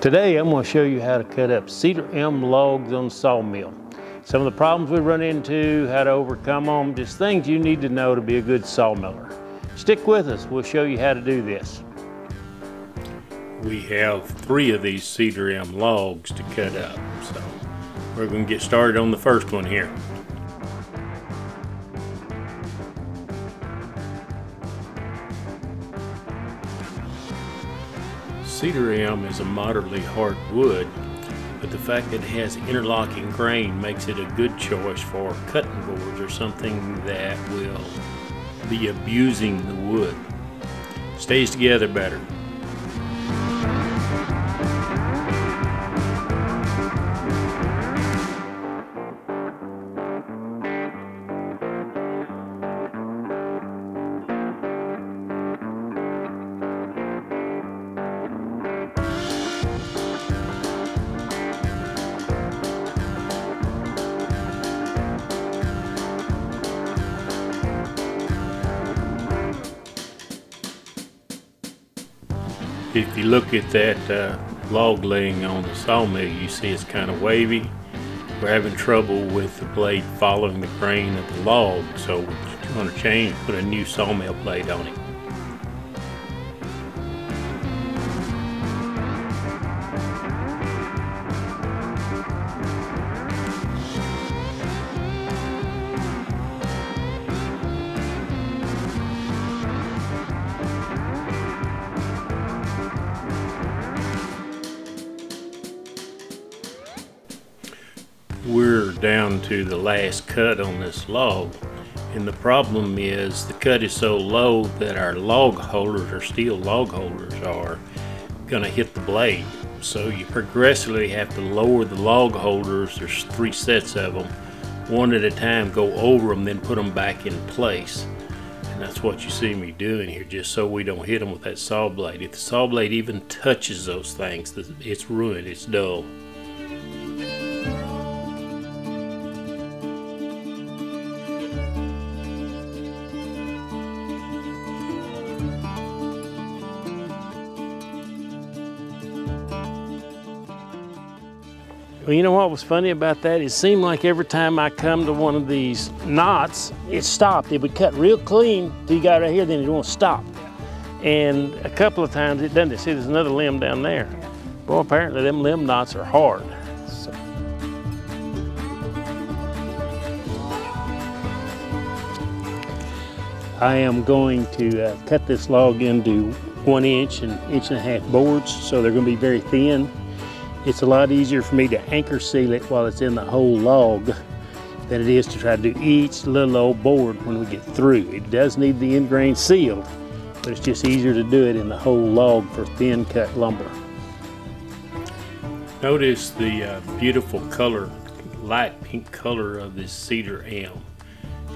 Today I'm going to show you how to cut up cedar elm logs on sawmill. Some of the problems we run into, how to overcome them, just things you need to know to be a good sawmiller. Stick with us, we'll show you how to do this. We have three of these cedar elm logs to cut up, so we're going to get started on the first one here. Cedar elm is a moderately hard wood, but the fact that it has interlocking grain makes it a good choice for cutting boards or something that will be abusing the wood. Stays together better. If you look at that uh, log laying on the sawmill, you see it's kind of wavy. We're having trouble with the blade following the grain of the log, so we're going to change, put a new sawmill blade on it. Last cut on this log. And the problem is the cut is so low that our log holders or steel log holders are going to hit the blade. So you progressively have to lower the log holders there's three sets of them one at a time go over them then put them back in place. And that's what you see me doing here just so we don't hit them with that saw blade. If the saw blade even touches those things it's ruined it's dull Well, you know what was funny about that? It seemed like every time I come to one of these knots, it stopped. It would cut real clean till you got right here, then it won't stop. And a couple of times it doesn't. See, there's another limb down there. Well, apparently them limb knots are hard. I am going to uh, cut this log into one inch and inch and a half boards, so they're going to be very thin. It's a lot easier for me to anchor seal it while it's in the whole log than it is to try to do each little old board when we get through. It does need the end grain sealed, but it's just easier to do it in the whole log for thin cut lumber. Notice the uh, beautiful color, light pink color of this cedar elm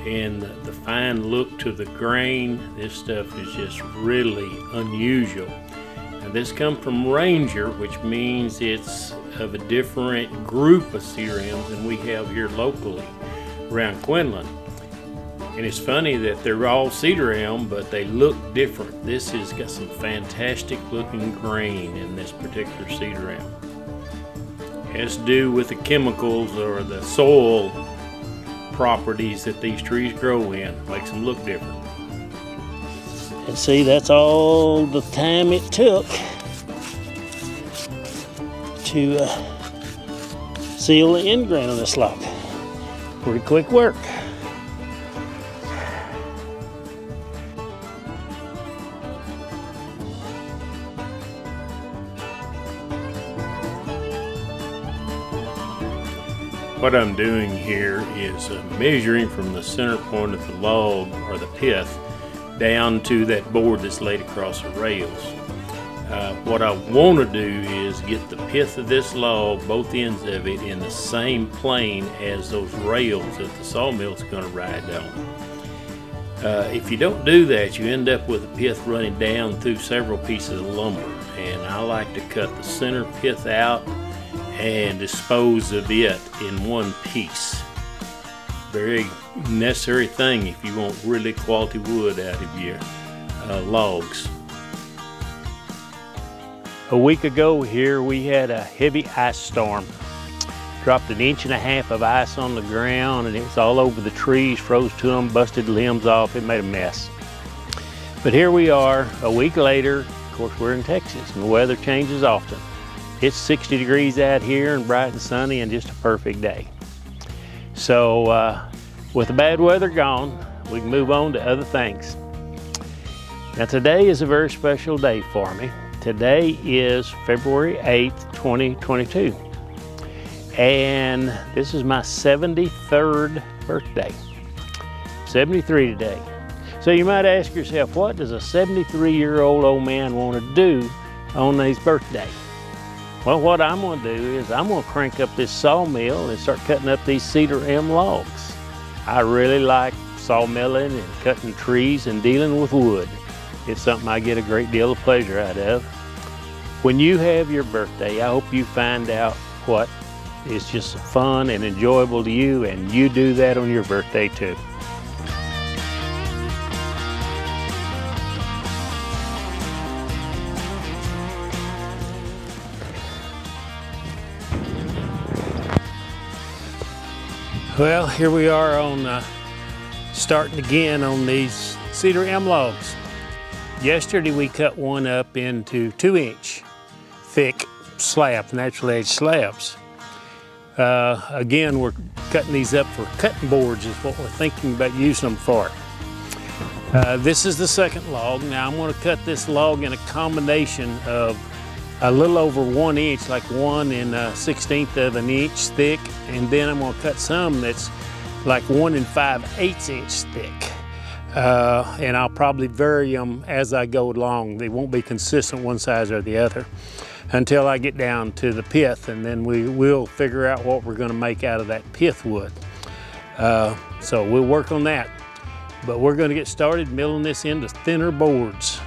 and the, the fine look to the grain. This stuff is just really unusual. Now this comes from Ranger, which means it's of a different group of elms than we have here locally around Quinlan. And it's funny that they're all cedar elm, but they look different. This has got some fantastic looking grain in this particular cedar elm. It has to do with the chemicals or the soil properties that these trees grow in. Makes them look different. And see, that's all the time it took to uh, seal the end grain on this log. Pretty quick work. What I'm doing here is uh, measuring from the center point of the log or the pith down to that board that's laid across the rails. Uh, what I want to do is get the pith of this log, both ends of it, in the same plane as those rails that the sawmill is going to ride on. Uh, if you don't do that, you end up with a pith running down through several pieces of lumber. And I like to cut the center pith out and dispose of it in one piece very necessary thing if you want really quality wood out of your uh, logs. A week ago here we had a heavy ice storm. Dropped an inch and a half of ice on the ground and it was all over the trees, froze to them, busted limbs off, it made a mess. But here we are a week later, of course we're in Texas and the weather changes often. It's 60 degrees out here and bright and sunny and just a perfect day. So uh, with the bad weather gone, we can move on to other things. Now today is a very special day for me. Today is February 8th, 2022. And this is my 73rd birthday. 73 today. So you might ask yourself, what does a 73 year old old man want to do on his birthday? Well, what I'm going to do is I'm going to crank up this sawmill and start cutting up these cedar elm logs. I really like sawmilling and cutting trees and dealing with wood. It's something I get a great deal of pleasure out of. When you have your birthday, I hope you find out what is just fun and enjoyable to you and you do that on your birthday too. Well, here we are on uh, starting again on these cedar elm logs. Yesterday we cut one up into two inch thick slabs, natural edge slabs. Uh, again, we're cutting these up for cutting boards is what we're thinking about using them for. Uh, this is the second log. Now I'm going to cut this log in a combination of a little over one inch, like one and a 16th of an inch thick, and then I'm to cut some that's like one and five eighths inch thick uh, and I'll probably vary them as I go along. They won't be consistent one size or the other until I get down to the pith and then we will figure out what we're gonna make out of that pith wood. Uh, so we'll work on that. But we're gonna get started milling this into thinner boards.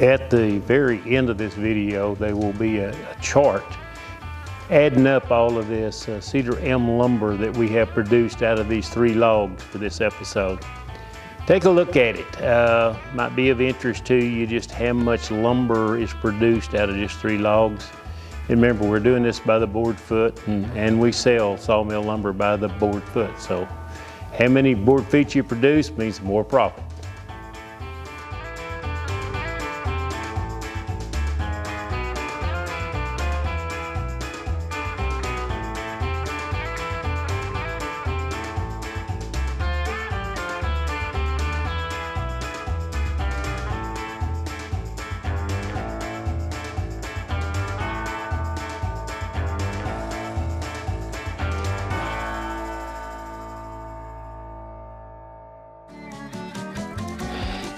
At the very end of this video, there will be a, a chart adding up all of this uh, cedar elm lumber that we have produced out of these three logs for this episode. Take a look at it. Uh, might be of interest to you just how much lumber is produced out of just three logs. And remember, we're doing this by the board foot and, and we sell sawmill lumber by the board foot. So how many board feet you produce means more profit.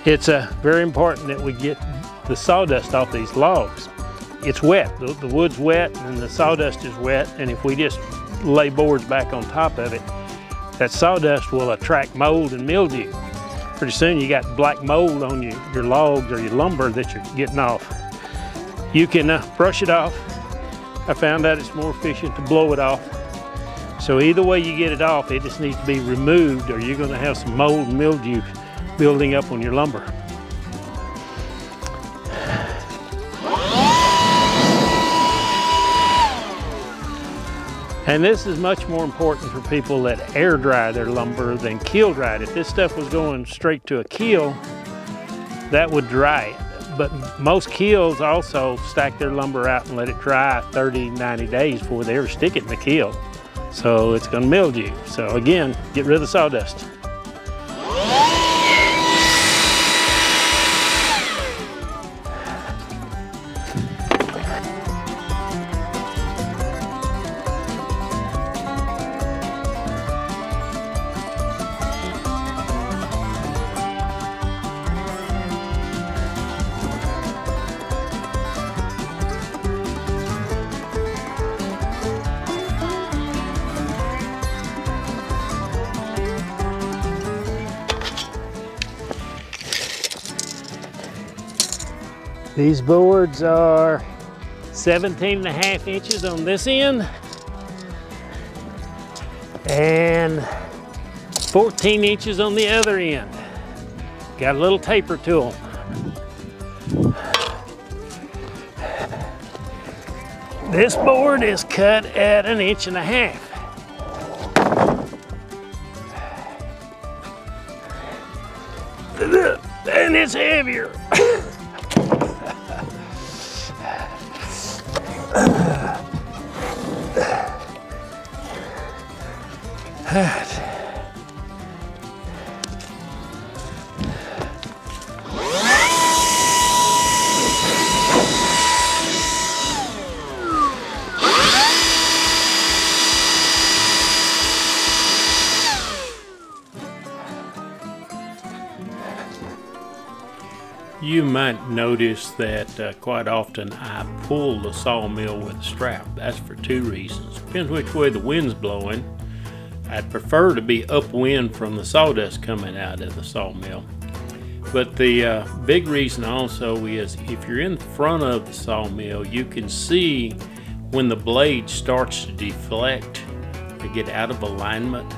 It's uh, very important that we get the sawdust off these logs. It's wet, the, the wood's wet and the sawdust is wet and if we just lay boards back on top of it, that sawdust will attract mold and mildew. Pretty soon you got black mold on your, your logs or your lumber that you're getting off. You can uh, brush it off. I found out it's more efficient to blow it off. So either way you get it off, it just needs to be removed or you're gonna have some mold and mildew building up on your lumber. And this is much more important for people that air dry their lumber than kiln dry it. If this stuff was going straight to a kiln, that would dry it. But most kilns also stack their lumber out and let it dry 30, 90 days before they ever stick it in the kiln. So it's gonna mildew. So again, get rid of the sawdust. These boards are 17 and a half inches on this end and 14 inches on the other end. Got a little taper to them. This board is cut at an inch and a half. You might notice that uh, quite often I pull the sawmill with a strap. That's for two reasons. Depends which way the wind's blowing. I'd prefer to be upwind from the sawdust coming out of the sawmill. But the uh, big reason also is if you're in front of the sawmill, you can see when the blade starts to deflect or get out of alignment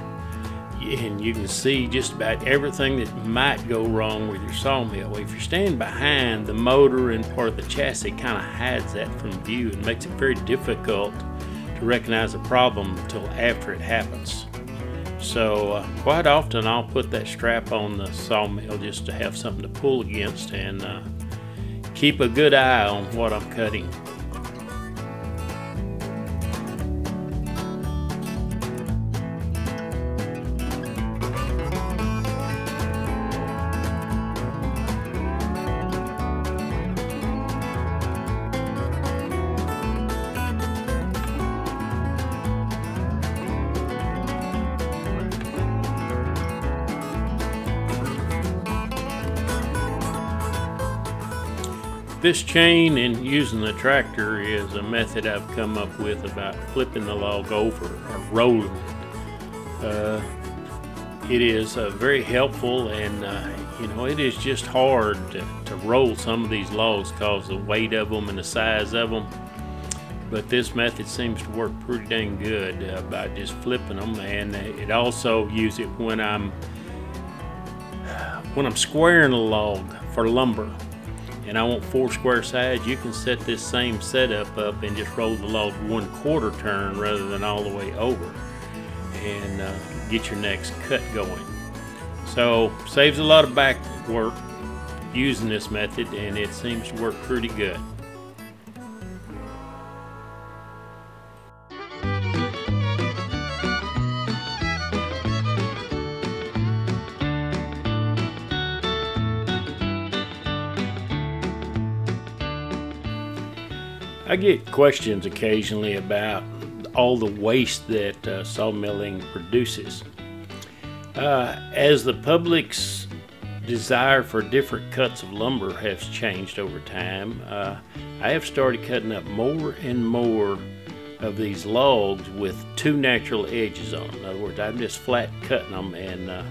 and you can see just about everything that might go wrong with your sawmill. If you're standing behind, the motor and part of the chassis kind of hides that from view and makes it very difficult to recognize a problem until after it happens. So uh, quite often I'll put that strap on the sawmill just to have something to pull against and uh, keep a good eye on what I'm cutting. This chain and using the tractor is a method I've come up with about flipping the log over or rolling it. Uh, it is uh, very helpful and uh, you know it is just hard to, to roll some of these logs because the weight of them and the size of them but this method seems to work pretty dang good uh, by just flipping them and it also use it when I'm when I'm squaring a log for lumber and I want four square sides, you can set this same setup up and just roll the log one quarter turn rather than all the way over and uh, get your next cut going. So saves a lot of back work using this method and it seems to work pretty good. I get questions occasionally about all the waste that uh, sawmilling produces. Uh, as the public's desire for different cuts of lumber has changed over time, uh, I have started cutting up more and more of these logs with two natural edges on them. In other words, I'm just flat cutting them and uh,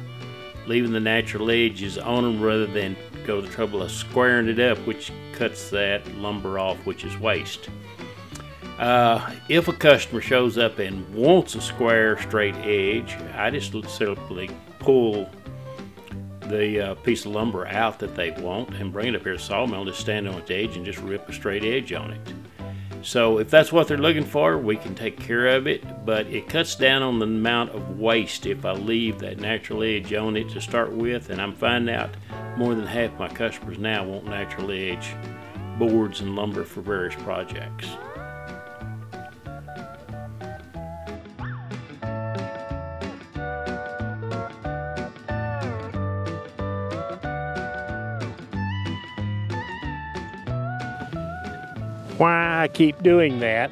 leaving the natural edges on them rather than go the trouble of squaring it up, which cuts that lumber off, which is waste. Uh, if a customer shows up and wants a square straight edge, I just simply pull the uh, piece of lumber out that they want and bring it up here to sawmill, just stand on its edge and just rip a straight edge on it. So if that's what they're looking for, we can take care of it, but it cuts down on the amount of waste if I leave that natural edge on it to start with, and I'm finding out more than half my customers now want natural edge boards and lumber for various projects. Why I keep doing that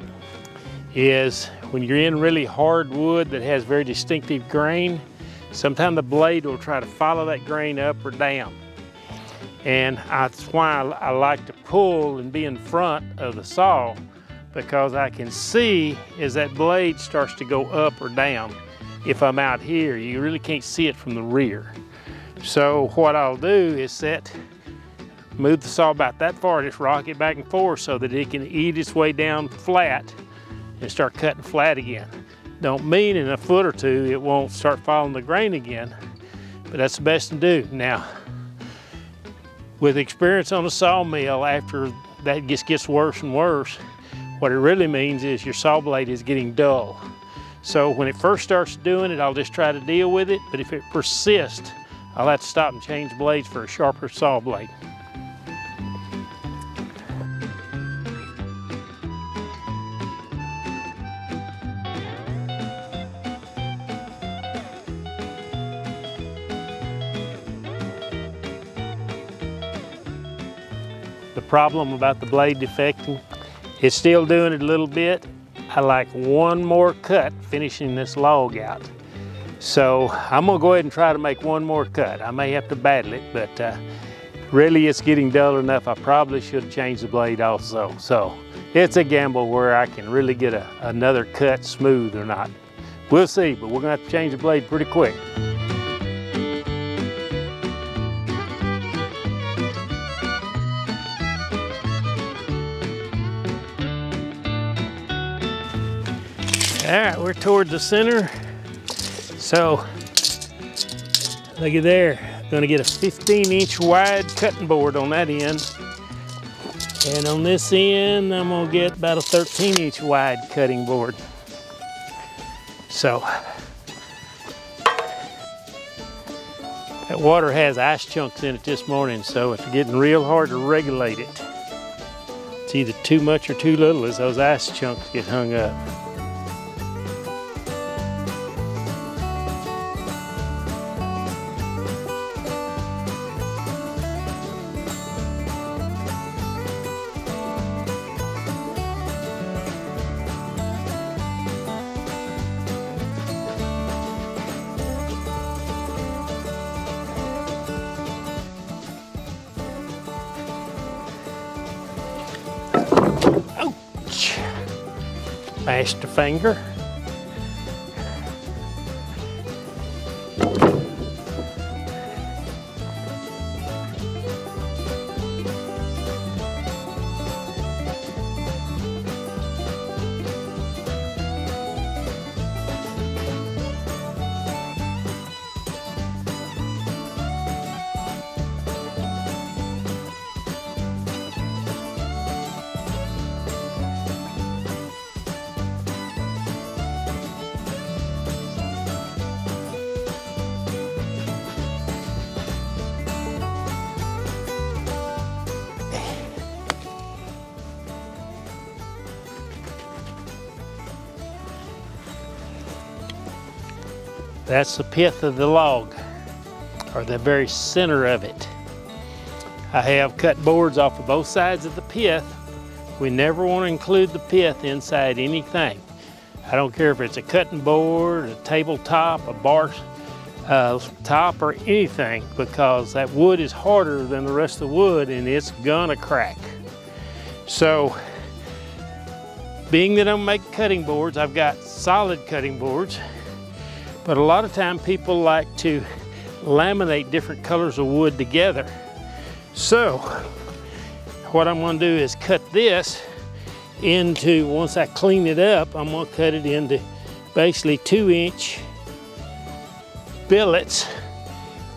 is when you're in really hard wood that has very distinctive grain, sometimes the blade will try to follow that grain up or down. And that's why I like to pull and be in front of the saw because I can see as that blade starts to go up or down. If I'm out here, you really can't see it from the rear. So what I'll do is set move the saw about that far, just rock it back and forth so that it can eat its way down flat and start cutting flat again. Don't mean in a foot or two it won't start following the grain again, but that's the best to do. Now, with experience on a sawmill, after that just gets worse and worse, what it really means is your saw blade is getting dull. So when it first starts doing it, I'll just try to deal with it, but if it persists, I'll have to stop and change blades for a sharper saw blade. Problem about the blade defecting. It's still doing it a little bit. I like one more cut finishing this log out. So I'm gonna go ahead and try to make one more cut. I may have to battle it, but uh, really it's getting dull enough. I probably should change the blade also. So it's a gamble where I can really get a, another cut smooth or not. We'll see, but we're gonna have to change the blade pretty quick. We're towards the center. So, look at there. Gonna get a 15 inch wide cutting board on that end. And on this end, I'm gonna get about a 13 inch wide cutting board. So, that water has ice chunks in it this morning, so it's getting real hard to regulate it. It's either too much or too little as those ice chunks get hung up. The finger. That's the pith of the log, or the very center of it. I have cut boards off of both sides of the pith. We never want to include the pith inside anything. I don't care if it's a cutting board, a tabletop, a bar uh, top, or anything, because that wood is harder than the rest of the wood and it's gonna crack. So, being that I make cutting boards, I've got solid cutting boards but a lot of time people like to laminate different colors of wood together. So what I'm gonna do is cut this into, once I clean it up, I'm gonna cut it into basically two inch billets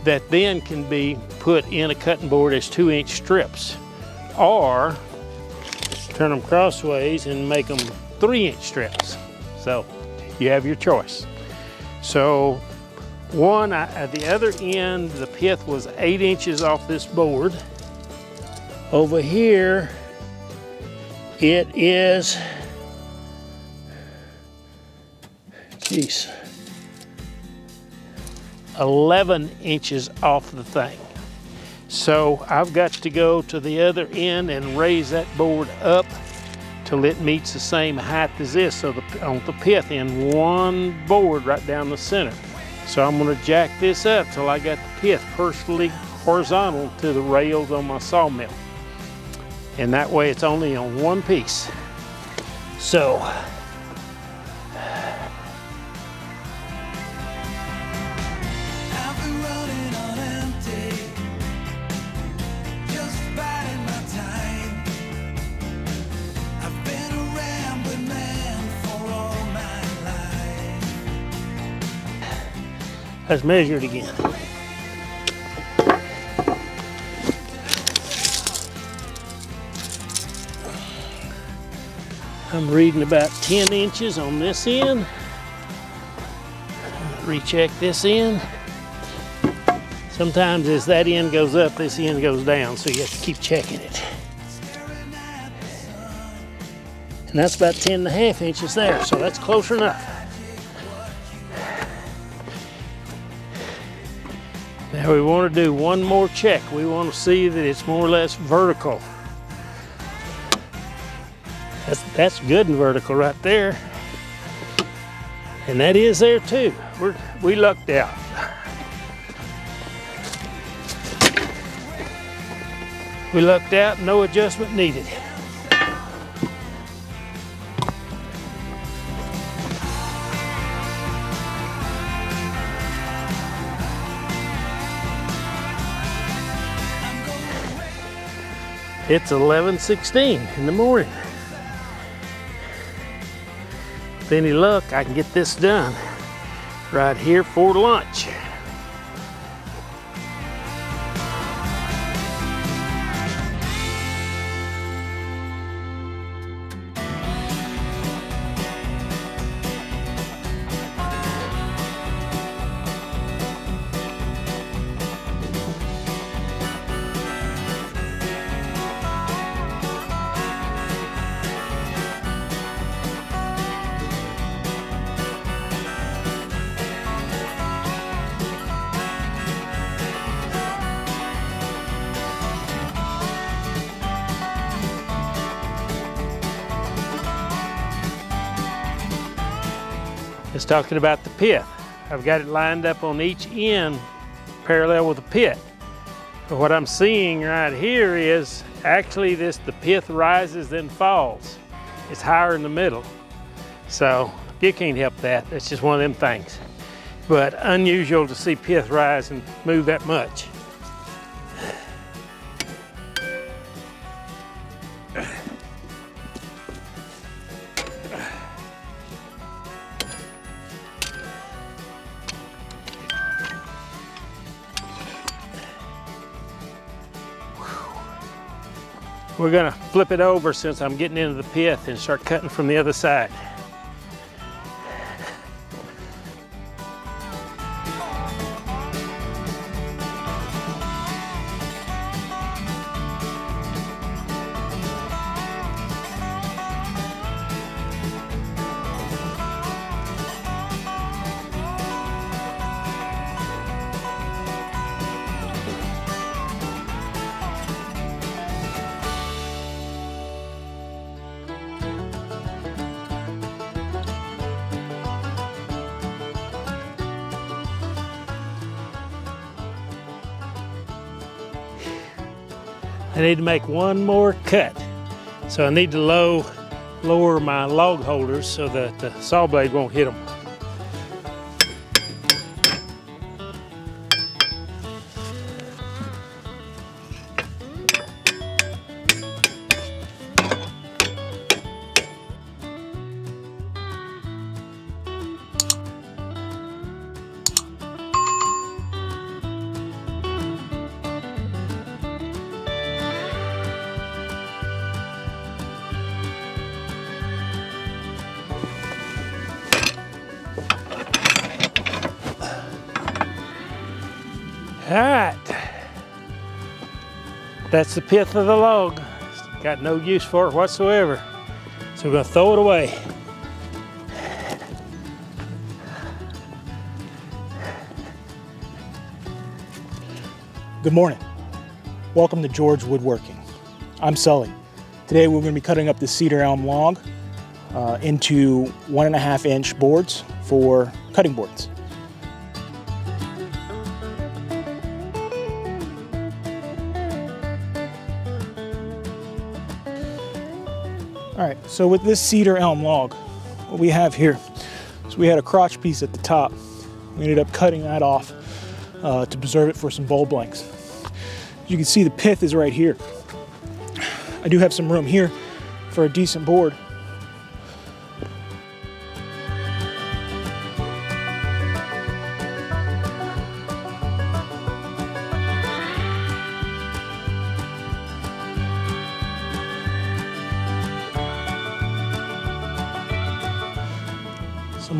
that then can be put in a cutting board as two inch strips. Or turn them crossways and make them three inch strips. So you have your choice. So one, I, at the other end, the pith was eight inches off this board. Over here, it is, geez, 11 inches off the thing. So I've got to go to the other end and raise that board up till it meets the same height as this. So the, on the pith in one board right down the center. So I'm gonna jack this up till I got the pith perfectly horizontal to the rails on my sawmill. And that way it's only on one piece. So Let's measure it again. I'm reading about 10 inches on this end. Recheck this end. Sometimes as that end goes up, this end goes down, so you have to keep checking it. And that's about 10 and a half inches there, so that's close enough. Now we want to do one more check. We want to see that it's more or less vertical. That's, that's good and vertical right there. And that is there too. We're, we lucked out. We lucked out, no adjustment needed. It's 11:16 in the morning. With any luck, I can get this done right here for lunch. It's talking about the pith. I've got it lined up on each end parallel with the pit. But what I'm seeing right here is actually this the pith rises then falls. It's higher in the middle. So you can't help that. It's just one of them things. But unusual to see pith rise and move that much. We're gonna flip it over since I'm getting into the pith and start cutting from the other side. Need to make one more cut. So I need to low, lower my log holders so that the saw blade won't hit them. Right. That's the pith of the log. Got no use for it whatsoever. So we're gonna throw it away. Good morning. Welcome to George Woodworking. I'm Sully. Today we're going to be cutting up the cedar elm log uh, into one and a half inch boards for cutting boards. So with this cedar elm log, what we have here is we had a crotch piece at the top. We ended up cutting that off uh, to preserve it for some bulb lengths. You can see the pith is right here. I do have some room here for a decent board.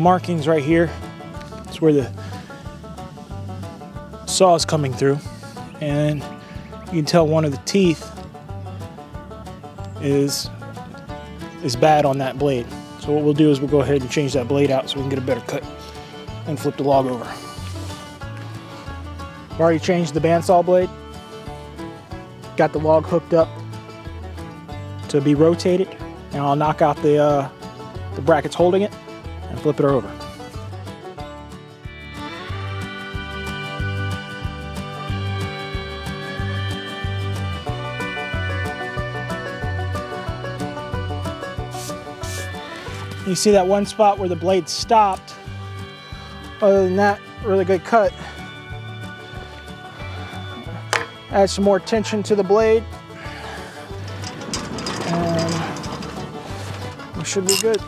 Markings right here. It's where the saw is coming through. And you can tell one of the teeth is, is bad on that blade. So what we'll do is we'll go ahead and change that blade out so we can get a better cut and flip the log over. I've already changed the bandsaw blade. Got the log hooked up to be rotated. And I'll knock out the, uh, the brackets holding it and flip it over. You see that one spot where the blade stopped. Other than that, really good cut. Add some more tension to the blade. And we should be good.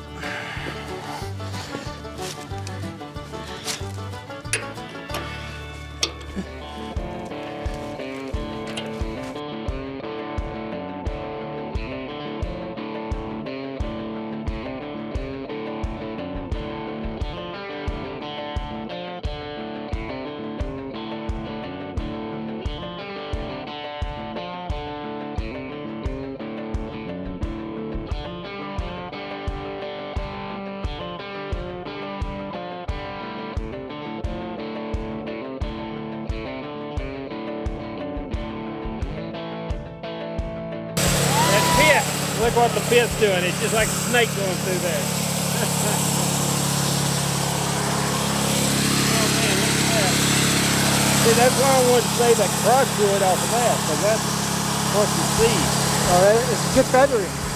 Look what the pit's doing. It's just like a snake going through there. oh man, look at that. See, that's why I wanted to say that crotch wood off of that, because that's what you see. Right, it's good feathering.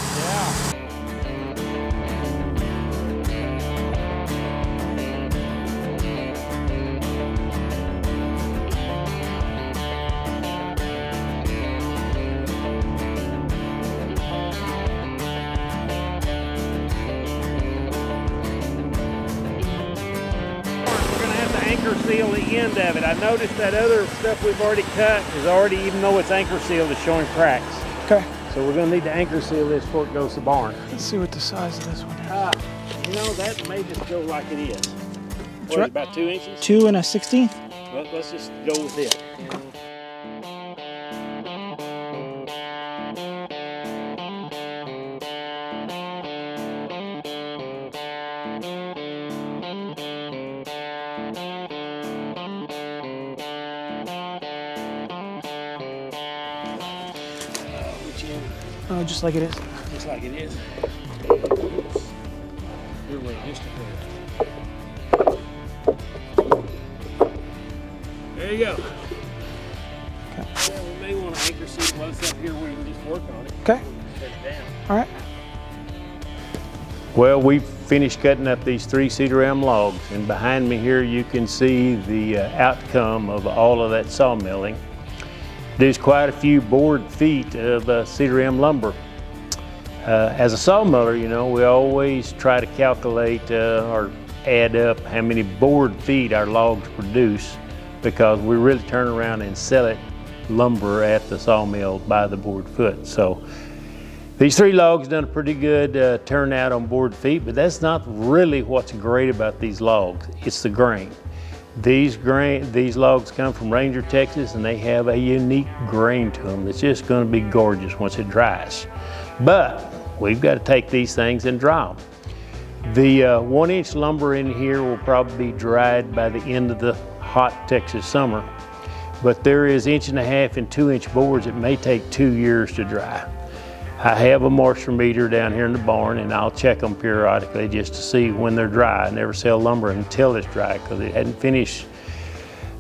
Of it. I noticed that other stuff we've already cut is already, even though it's anchor sealed, is showing cracks. Okay, So we're gonna need to anchor seal this before it goes to barn. let's see what the size of this one is. Ah, you know, that may just go like it is. What, right. about two inches? Two and a sixteenth. Well, let's just go with it. Oh, just like it is. Just like it is. Your way, just a hair. There you go. Yeah, we may want to anchor seal close up here where we can just work on it. Okay, it all right. Well, we've finished cutting up these three cedar elm logs, and behind me here you can see the uh, outcome of all of that sawmilling. There's quite a few board feet of uh, cedar elm lumber. Uh, as a sawmiller, you know, we always try to calculate uh, or add up how many board feet our logs produce because we really turn around and sell it lumber at the sawmill by the board foot. So these three logs done a pretty good uh, turnout on board feet, but that's not really what's great about these logs. It's the grain. These grain, these logs come from Ranger, Texas, and they have a unique grain to them. It's just going to be gorgeous once it dries. But we've got to take these things and dry them. The uh, one-inch lumber in here will probably be dried by the end of the hot Texas summer, but there is inch and a half and two-inch boards that may take two years to dry. I have a moisture meter down here in the barn and I'll check them periodically just to see when they're dry. I never sell lumber until it's dry because it hadn't finished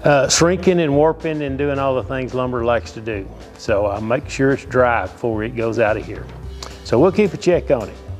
uh, shrinking and warping and doing all the things lumber likes to do. So I'll make sure it's dry before it goes out of here. So we'll keep a check on it.